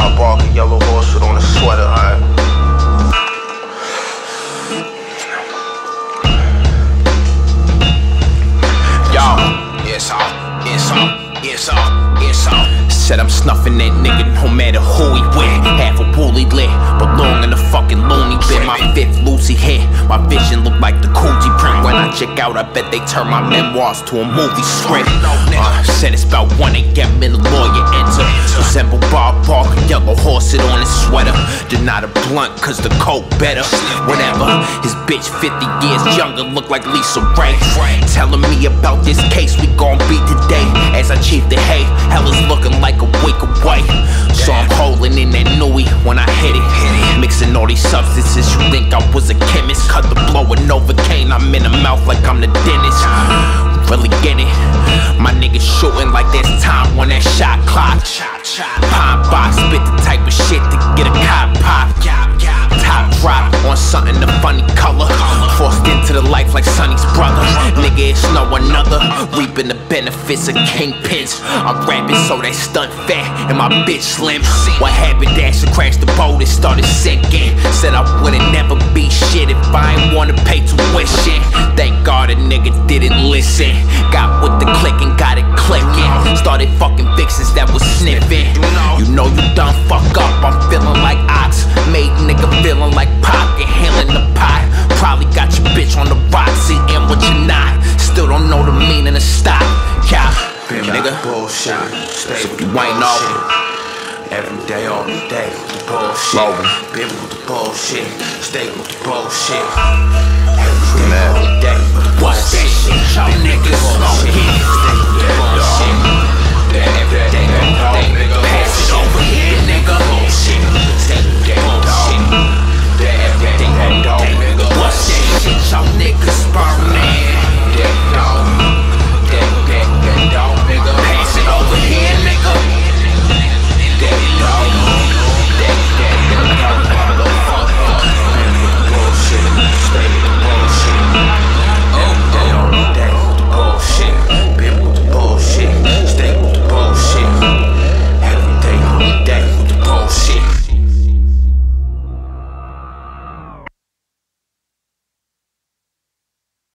I bark a yellow horse with on a sweater, alright? It's it's it's it's. Said I'm snuffing that nigga no matter who he with. Half a woolly lit, but long in the fucking loony bit. My fifth Lucy hit, my vision look like the Coogi print. When I check out, I bet they turn my memoirs to a movie script. Uh, said it's about one and get me the lawyer enter. Resemble Bob Barker, yellow horse it on his sweater. Deny the blunt, cause the coke better. Whatever, his bitch 50 years younger, look like Lisa Ray. Telling me about this case we gon' I chief the hay, hell is looking like a week away. So I'm holding in that Newy when I hit it. Mixing all these substances, you think I was a chemist. Cut the blow with Novocaine, I'm in the mouth like I'm the dentist. Really get it? My niggas shooting like there's time on that shot clock. Pine box, spit the type of shit to get a cop pop. Top drop on something the funny It's no another. Reaping the benefits of kingpins. I'm rapping so they stunt fat and my bitch slim. What happened? Dash crashed the boat, and started sinking. Said I wouldn't never be shit if I ain't wanna pay tuition. Thank God a nigga didn't listen. Got with the click and got it clicking. Started fucking fixes that was sniffing. You know you done fuck up, I'm feeling like ox. nigga. Bullshit. Stay with the bullshit. Every day, all day with the bullshit. Logan. Been with the bullshit. Stay with the bullshit. Every day, all day with the bullshit. What's that shit y'all niggas gon' Stay with the bullshit. Every day, all day. Pass it over here, nigga. Bullshit. Stay with the bullshit. Every day, all day. What's that shit niggas